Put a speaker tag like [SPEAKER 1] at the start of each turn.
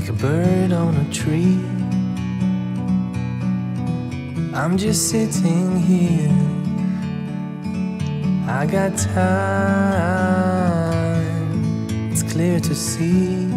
[SPEAKER 1] Like a bird on a tree. I'm just sitting here. I got time, it's clear to see.